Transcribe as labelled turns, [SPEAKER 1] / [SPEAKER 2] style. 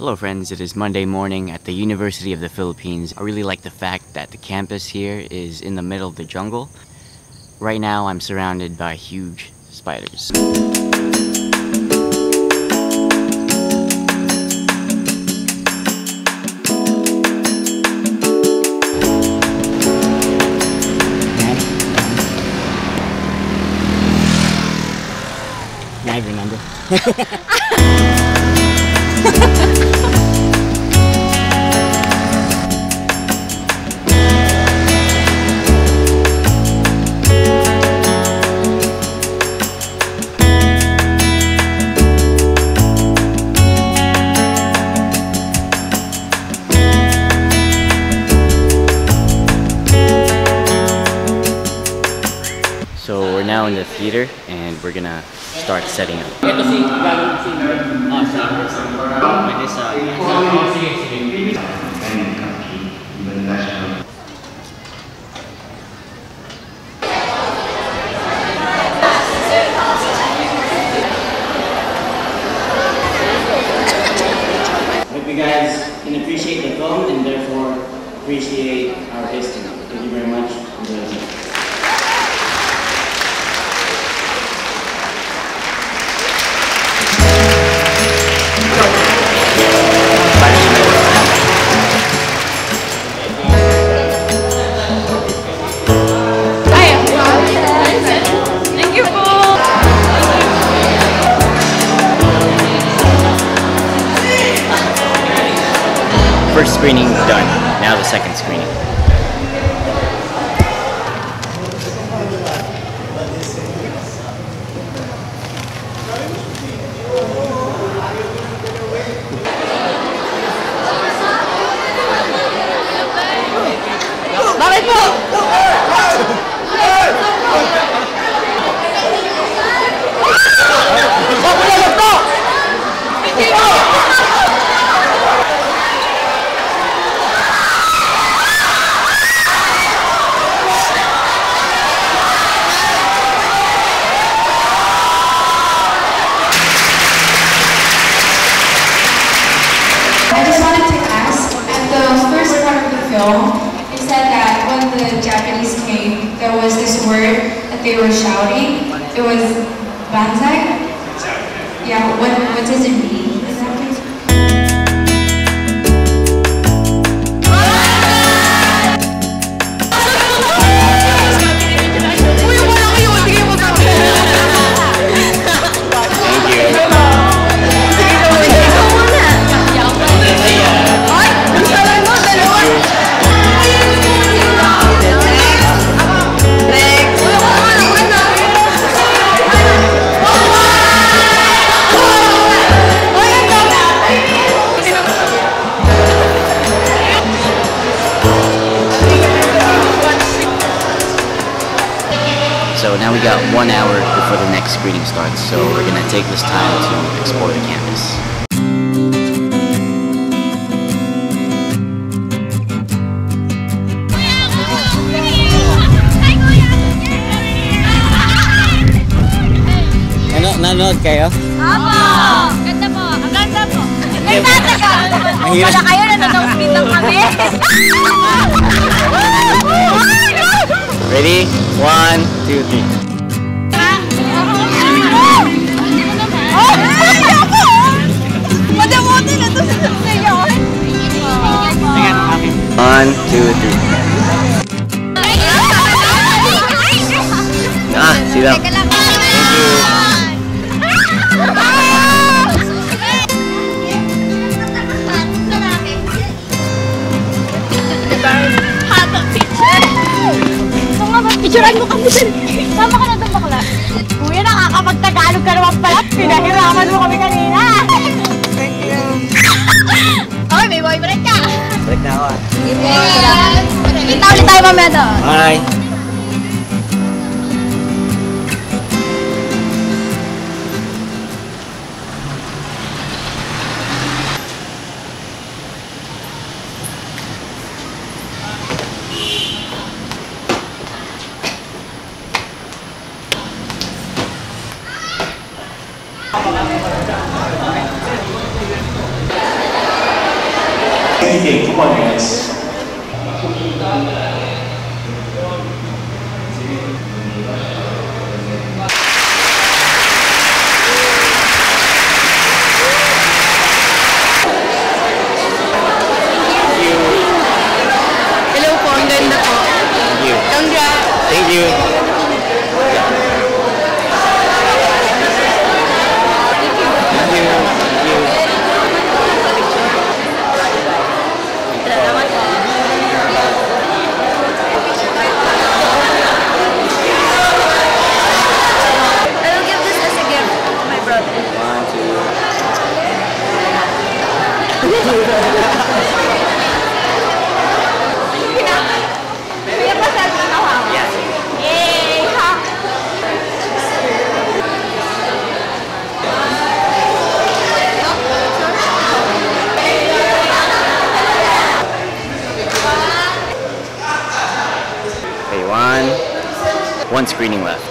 [SPEAKER 1] Hello friends, it is Monday morning at the University of the Philippines. I really like the fact that the campus here is in the middle of the jungle. Right now I'm surrounded by huge spiders. I remember. now in the theater and we're gonna start setting up.
[SPEAKER 2] Hope you guys can appreciate the film and therefore appreciate our history. Thank you very much.
[SPEAKER 1] First screening done. Now the second screening.
[SPEAKER 3] It said that when the Japanese came, there was this word that they were shouting. It was banzai. Yeah, what, what does it mean
[SPEAKER 1] So now we got one hour before the next screening starts. So we're gonna take this time to explore the campus. Nanonood kayo?
[SPEAKER 4] Apo! Ganda po. Ang ganda po. Nagtataga.
[SPEAKER 1] Mahirap.
[SPEAKER 4] Wala kayo, nanonood lang kami.
[SPEAKER 1] Ready? One, two, three. One, two, three. Ah.
[SPEAKER 4] Ito nga ba? Picturean mo kami dun. Sama ka na dun bakla. Kuya, nakakapag-Tagalog ka naman pala. Pinahiraman mo kami kanina.
[SPEAKER 1] doon. Yes!
[SPEAKER 4] Kita ulit tayo mamaya doon.
[SPEAKER 1] Bye! Thank you.
[SPEAKER 4] quem tem?
[SPEAKER 1] Como isso? One screening left.